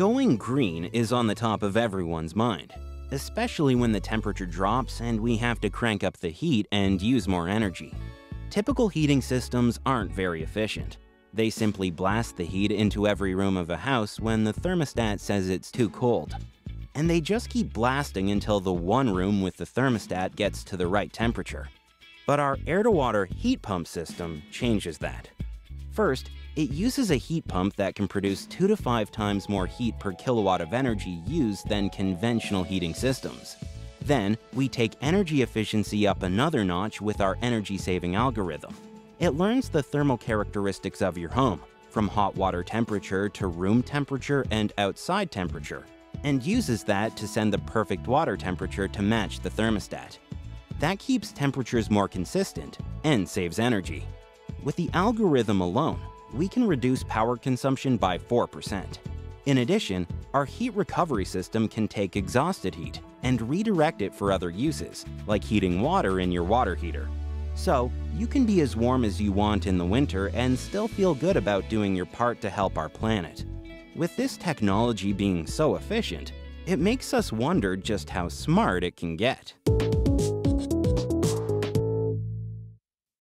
Going green is on the top of everyone's mind, especially when the temperature drops and we have to crank up the heat and use more energy. Typical heating systems aren't very efficient. They simply blast the heat into every room of a house when the thermostat says it's too cold. And they just keep blasting until the one room with the thermostat gets to the right temperature. But our air-to-water heat pump system changes that. First, it uses a heat pump that can produce 2 to 5 times more heat per kilowatt of energy used than conventional heating systems. Then, we take energy efficiency up another notch with our energy-saving algorithm. It learns the thermal characteristics of your home, from hot water temperature to room temperature and outside temperature, and uses that to send the perfect water temperature to match the thermostat. That keeps temperatures more consistent and saves energy. With the algorithm alone, we can reduce power consumption by 4%. In addition, our heat recovery system can take exhausted heat and redirect it for other uses, like heating water in your water heater. So, you can be as warm as you want in the winter and still feel good about doing your part to help our planet. With this technology being so efficient, it makes us wonder just how smart it can get.